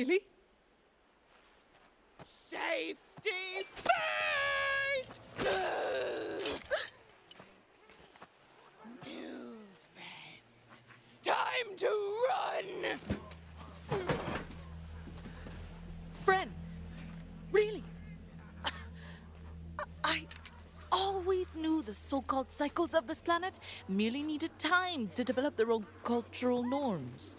Really? Safety first! New friend. Time to run! Friends? Really? I always knew the so called psychos of this planet merely needed time to develop their own cultural norms.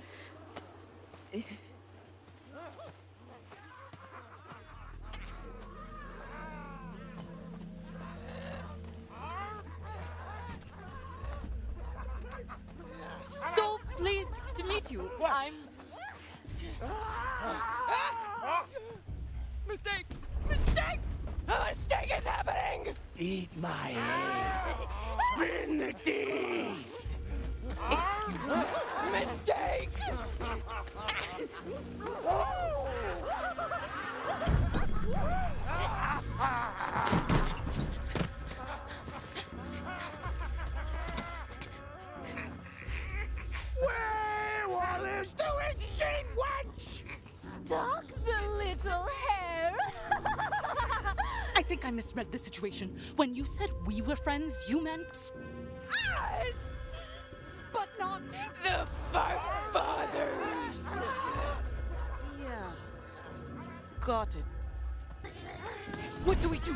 So pleased to meet you. I'm ah! Mistake! Mistake! A mistake is happening! Eat my ah! head. Spin the D! Excuse me. Mistake! I think I misread the situation. When you said we were friends, you meant. Us! But not. The Fart Fathers! Yeah. Got it. What do we do?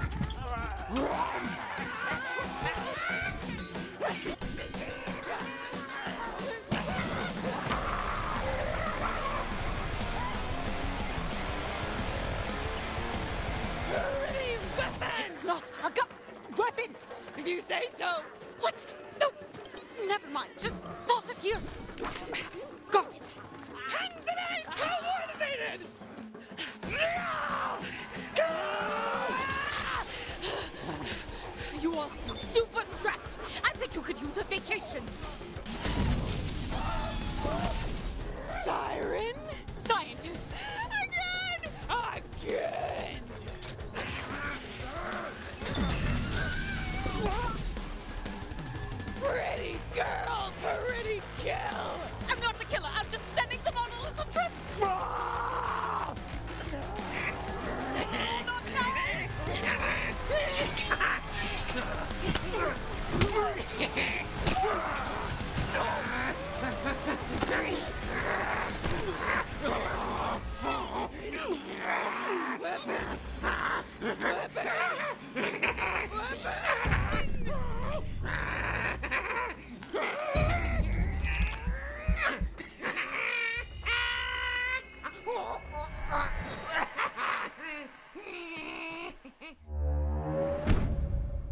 Never mind. Just toss it here. Got it. Hands and eyes coordinated! You all seem super stressed. I think you could use a vacation.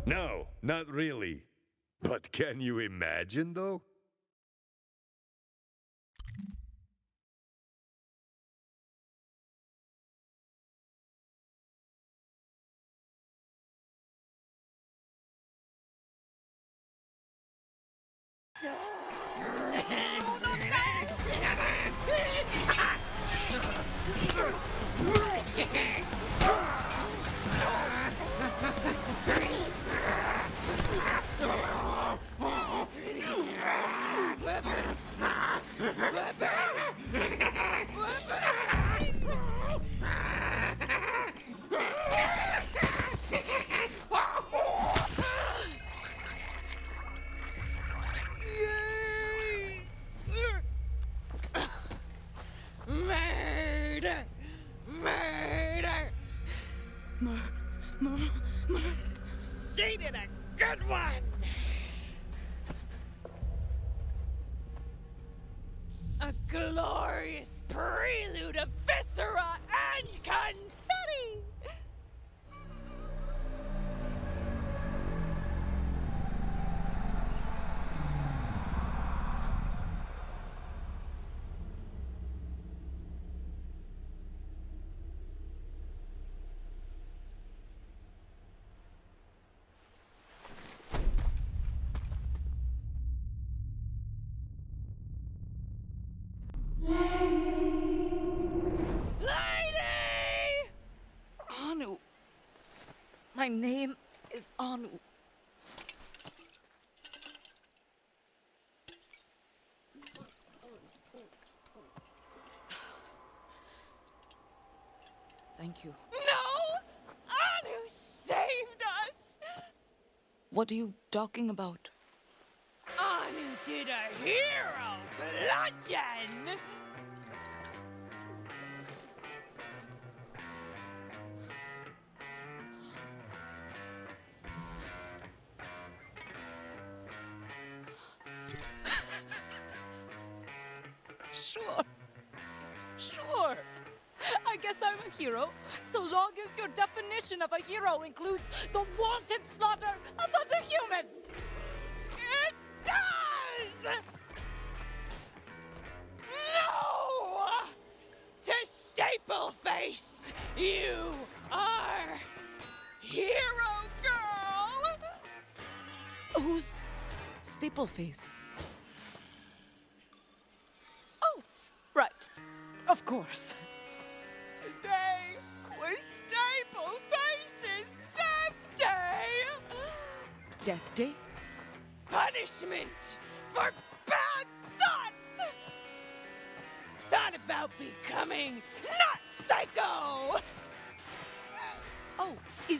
No, not really. But can you imagine, though? Oh, Murder! A glorious prelude of viscera and confetti! My name is Anu. thank you. No! Anu saved us! What are you talking about? Anu did a hero bludgeon! Sure. Sure. I guess I'm a hero, so long as your definition of a hero includes the wanton slaughter of other humans. It does! No! To Stapleface, you are hero girl! Who's Stapleface? Of course. Today was Stapleface's death day! Death Day? Punishment for bad thoughts! Thought about becoming not psycho! Oh, is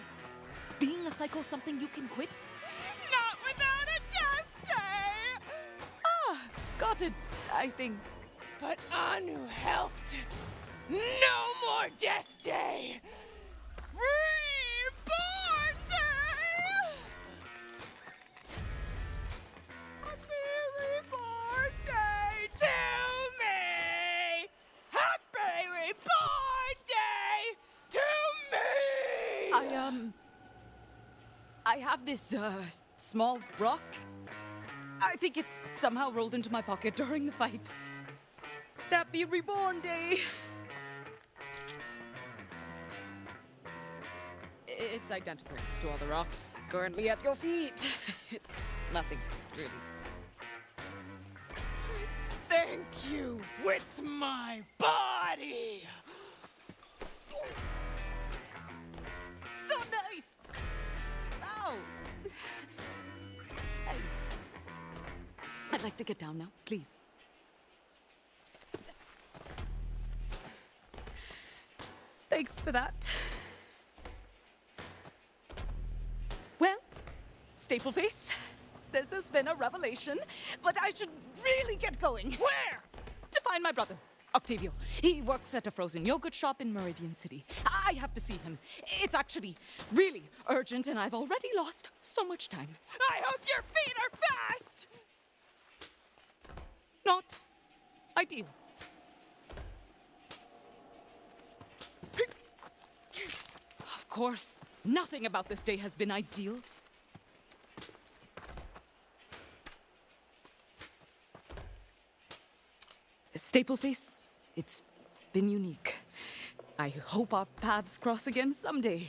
being a psycho something you can quit? Not without a death day! Ah, got it, I think. But Anu helped. No more Death Day! Reborn Day! Happy Reborn Day to me! Happy Reborn Day to me! I, um. I have this, uh, small rock. I think it somehow rolled into my pocket during the fight. Happy Reborn Day! It's identical to all the rocks currently at your feet. It's nothing, really. Thank you with my body! So nice! Oh! Thanks. I'd like to get down now, please. Thanks for that. Well, Stapleface, this has been a revelation, but I should really get going. Where? To find my brother, Octavio. He works at a frozen yogurt shop in Meridian City. I have to see him. It's actually really urgent, and I've already lost so much time. I hope your feet are fast! Not ideal. Course, nothing about this day has been ideal. Stapleface, it's been unique. I hope our paths cross again someday.